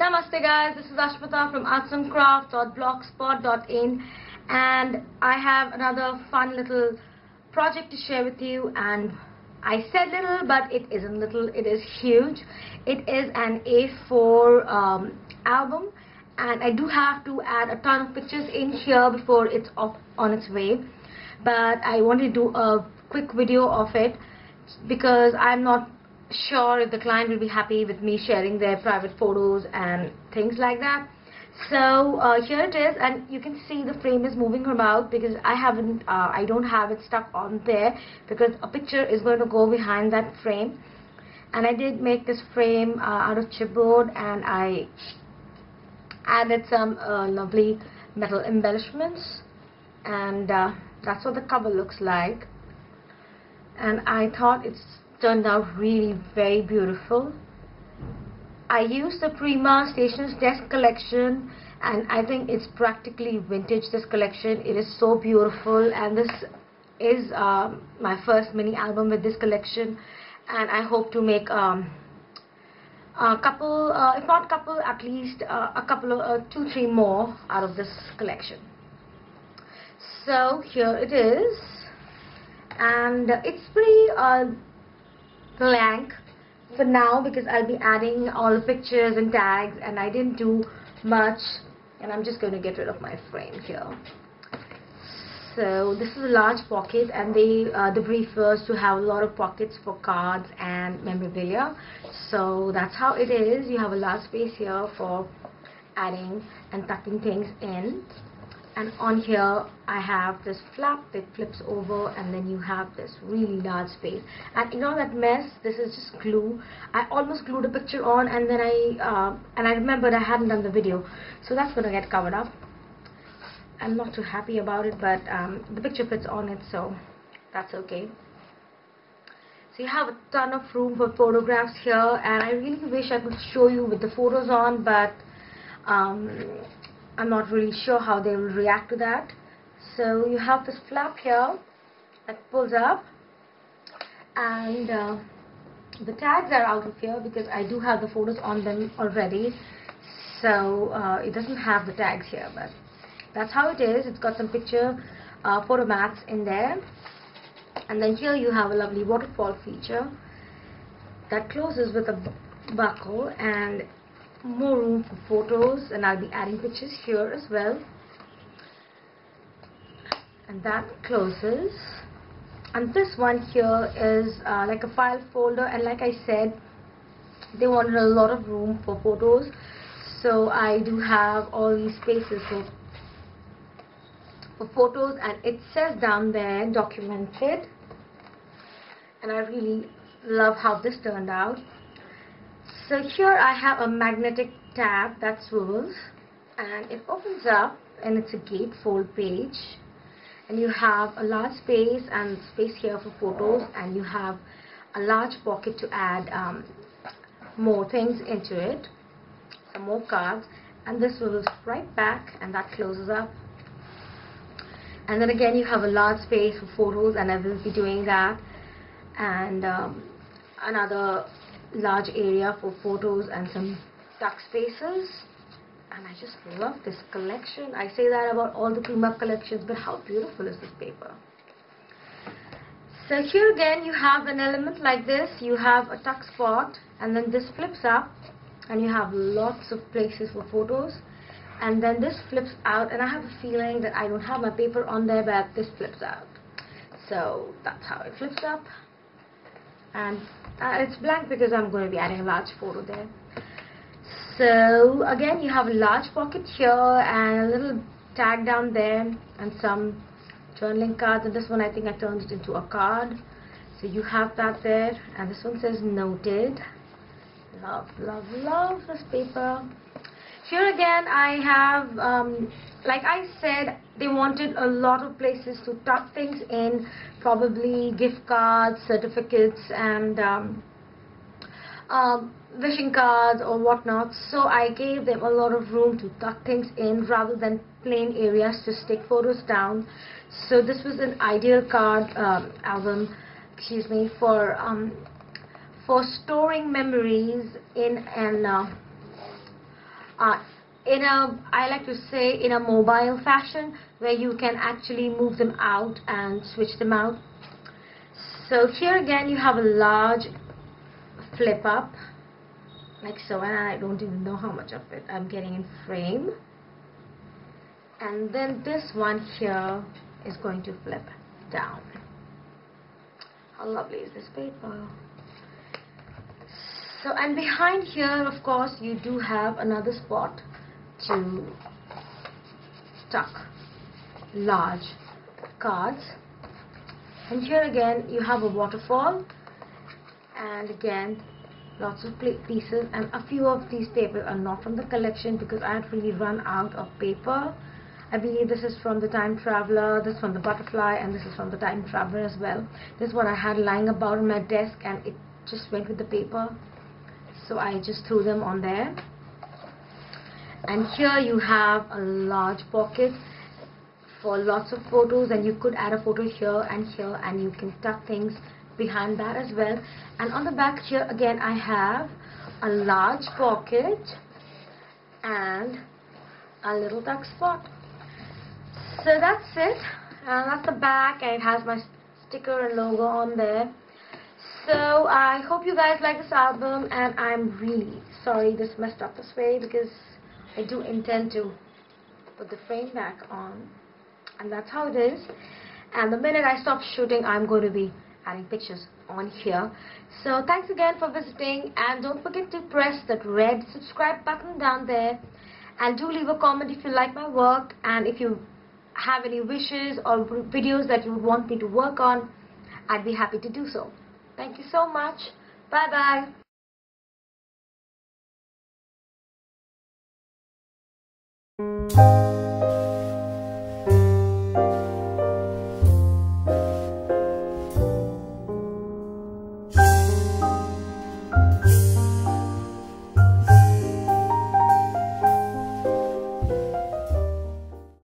Namaste guys, this is Ashmita from artsomecraft.blogspot.in and I have another fun little project to share with you. And I said little but it isn't little, it is huge. It is an A4 um, album and I do have to add a ton of pictures in here before it's off on its way. But I want to do a quick video of it because I'm not sure if the client will be happy with me sharing their private photos and things like that. So uh, here it is. And you can see the frame is moving about because I haven't uh, I don't have it stuck on there because a picture is going to go behind that frame. And I did make this frame uh, out of chipboard and I added some uh, lovely metal embellishments and uh, that's what the cover looks like. And I thought it's turned out really very beautiful. I used the Prima Stationer's Desk collection and I think it's practically vintage this collection. It is so beautiful and this is um, my first mini album with this collection and I hope to make um, a couple, uh, if not couple, at least uh, a couple of uh, two, three more out of this collection. So here it is, and it's pretty blank for now because I'll be adding all the pictures and tags, and I didn't do much, and I'm just going to get rid of my frame here so this is a large pocket and they uh, the brief was to have a lot of pockets for cards and memorabilia. So that's how it is. You have a large space here for adding and tucking things in. And on here I have this flap that flips over and then you have this really large space. And ignore that mess this is just glue. I almost glued a picture on and then I uh, and I remembered I hadn't done the video. So that's gonna get covered up I'm not too happy about it but um, the picture fits on it so that's okay. So you have a ton of room for photographs here and I really wish I could show you with the photos on but um, I'm not really sure how they will react to that. So you have this flap here that pulls up and uh, the tags are out of here because I do have the photos on them already. So uh, it doesn't have the tags here but that's how it is. It's got some picture uh, photo mats in there. And then here you have a lovely waterfall feature that closes with a buckle and more room for photos. And I'll be adding pictures here as well. And that closes. And this one here is uh, like a file folder. And like I said they wanted a lot of room for photos. So I do have all these spaces. For for photos and it says down there documented. And I really love how this turned out. So here I have a magnetic tab that swivels and it opens up and it's a gatefold page. And you have a large space and space here for photos. And you have a large pocket to add um, more things into it. Some more cards. And this swivels right back and that closes up and then again you have a large space for photos and I will be doing that. And um, another large area for photos and some tuck spaces. And I just love this collection. I say that about all the Prima collections but how beautiful is this paper? So here again you have an element like this. You have a tuck spot and then this flips up and you have lots of places for photos and then this flips out and I have a feeling that I don't have my paper on there but this flips out. So that's how it flips up. And uh, it's blank because I'm going to be adding a large photo there. So again you have a large pocket here and a little tag down there and some journaling cards. And this one I think I turned it into a card. So you have that there. And this one says noted. Love love love this paper here again I have um, like I said they wanted a lot of places to tuck things in probably gift cards certificates and um, um, wishing cards or whatnot. So I gave them a lot of room to tuck things in rather than plain areas to stick photos down. So this was an ideal card um, album excuse me for um, for storing memories in an uh, uh, in a I like to say in a mobile fashion where you can actually move them out and switch them out. So here again you have a large flip up like so and I don't even know how much of it I'm getting in frame. And then this one here is going to flip down. How lovely is this paper so and behind here of course you do have another spot to tuck large cards. And here again you have a waterfall. And again lots of pieces. And a few of these papers are not from the collection because I had really run out of paper. I believe this is from the time traveler this is from the butterfly and this is from the time traveler as well. This one I had lying about on my desk and it just went with the paper so I just threw them on there. And here you have a large pocket for lots of photos and you could add a photo here and here and you can tuck things behind that as well. And on the back here again I have a large pocket and a little tuck spot. So that's it. And that's the back and it has my sticker and logo on there so I hope you guys like this album and I'm really sorry this messed up this way because I do intend to put the frame back on. And that's how it is. And the minute I stop shooting I'm going to be adding pictures on here. So thanks again for visiting and don't forget to press that red subscribe button down there. And do leave a comment if you like my work and if you have any wishes or videos that you want me to work on I'd be happy to do so thank you so much. Bye bye